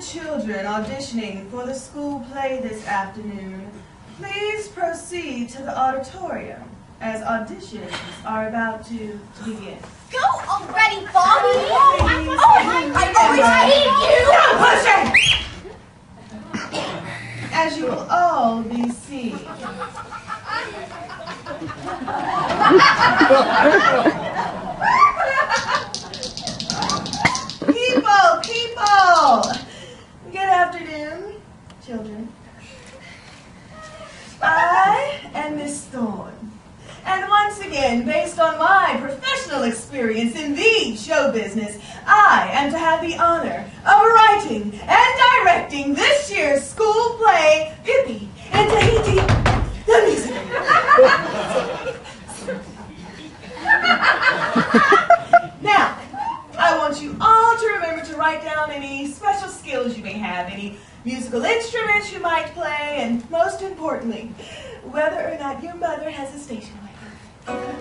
the children auditioning for the school play this afternoon please proceed to the auditorium as auditions are about to begin? Go already, Bobby! Oh, I always hate you! As you will all be seen. people, people! Good afternoon, children. I am Miss Thorn. And once again, based on my professional experience in the show business, I am to have the honor of writing and directing this year's school play, Pippi in Tahiti, the musical. now, I want you all to remember to write down any special skills you may have, any musical instruments you might play, and most importantly, whether or not your mother has a station Dance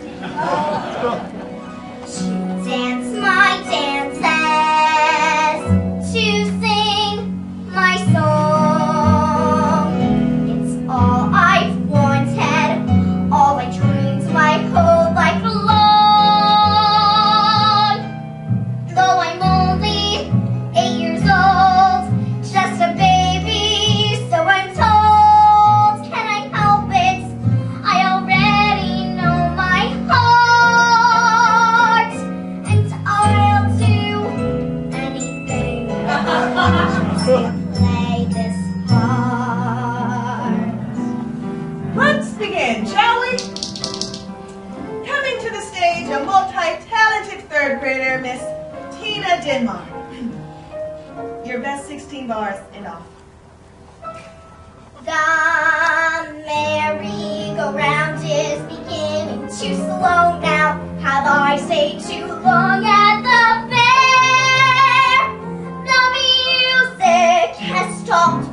Let's begin, shall we? Coming to the stage, a multi-talented third grader, Miss Tina Denmark. Your best 16 bars and off. The merry-go-round is beginning to slow now. Have I stayed too long at the has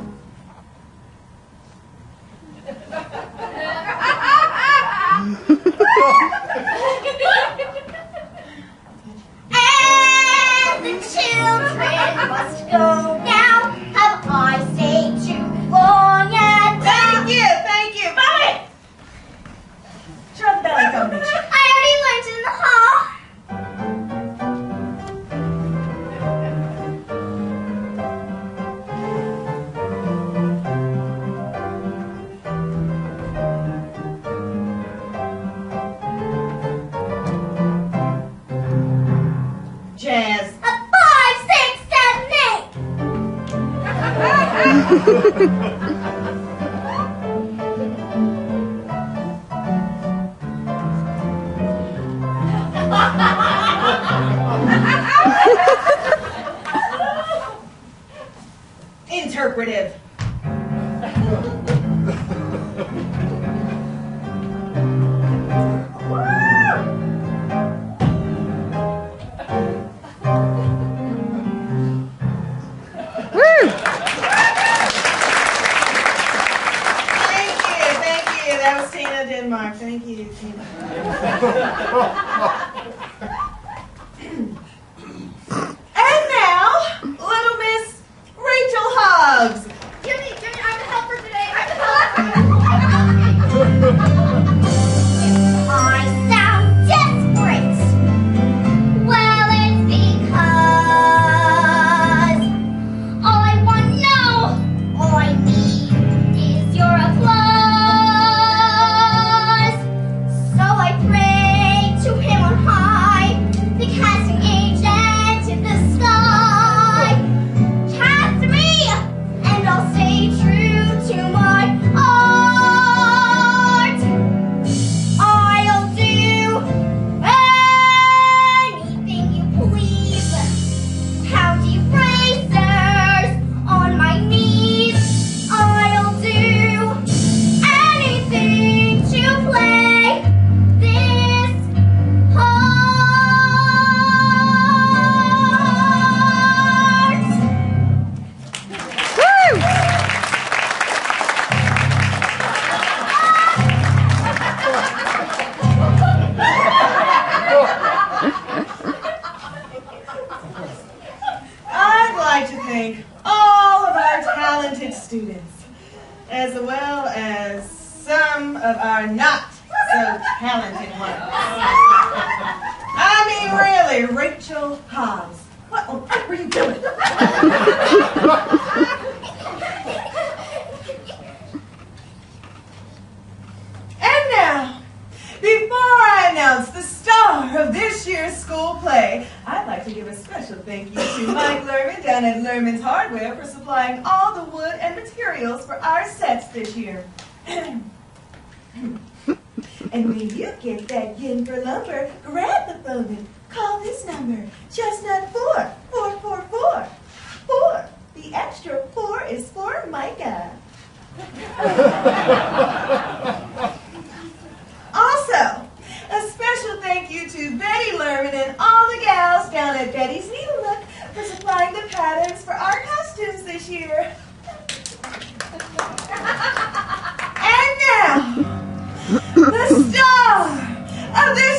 Jazz. A five, six, seven, eight. Interpretive. That was Tina Denmark. Thank you, Tina. students, as well as some of our not so talented ones. I mean, really, Rachel Hobbs. What on earth were you doing? and now, before I announce the star of this year's school play, I'd like to give a special thank you to Mike Lerman down at Lerman's Hardware for supplying all the wood and materials for our sets this year. and when you get that yen for lumber, grab the phone and call this number, Chestnut 4 444 4. The extra 4 is for Micah. patterns for our costumes this year. and now, the star of this